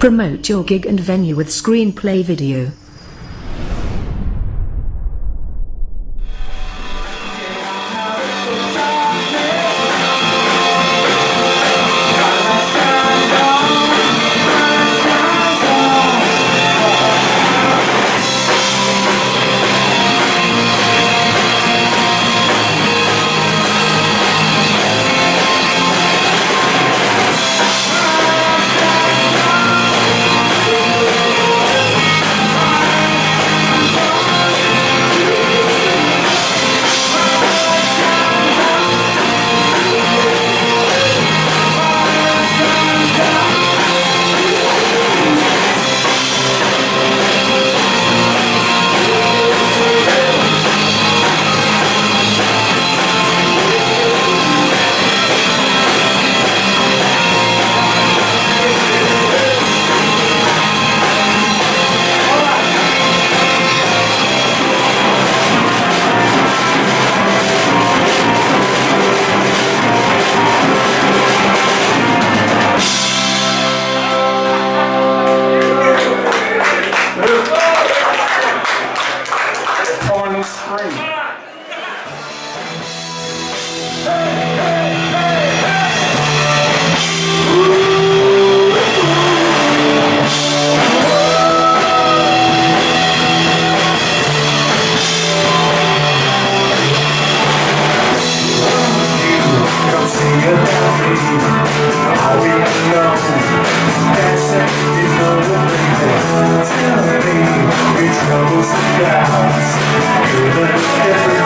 Promote your gig and venue with screenplay video. Tell me your troubles and doubts. You're the difference.